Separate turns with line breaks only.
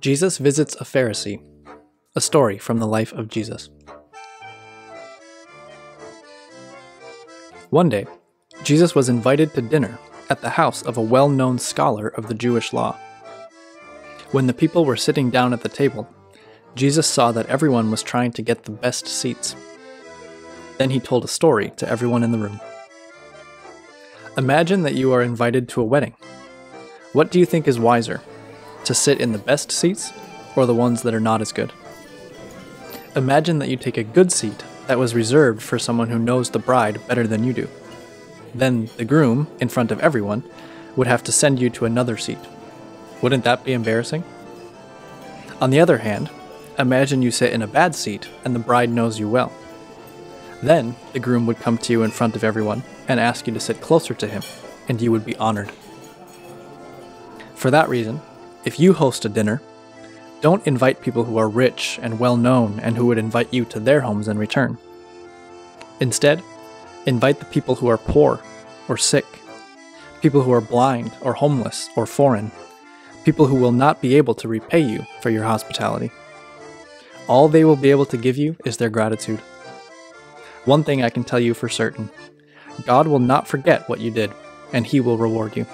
Jesus visits a Pharisee. A story from the life of Jesus. One day, Jesus was invited to dinner at the house of a well known scholar of the Jewish law. When the people were sitting down at the table, Jesus saw that everyone was trying to get the best seats. Then he told a story to everyone in the room. Imagine that you are invited to a wedding. What do you think is wiser? To sit in the best seats or the ones that are not as good? Imagine that you take a good seat that was reserved for someone who knows the bride better than you do. Then the groom, in front of everyone, would have to send you to another seat. Wouldn't that be embarrassing? On the other hand, imagine you sit in a bad seat and the bride knows you well. Then the groom would come to you in front of everyone and ask you to sit closer to him, and you would be honored. For that reason, if you host a dinner, don't invite people who are rich and well known and who would invite you to their homes in return. Instead, invite the people who are poor or sick, people who are blind or homeless or foreign, people who will not be able to repay you for your hospitality. All they will be able to give you is their gratitude. One thing I can tell you for certain God will not forget what you did, and He will reward you.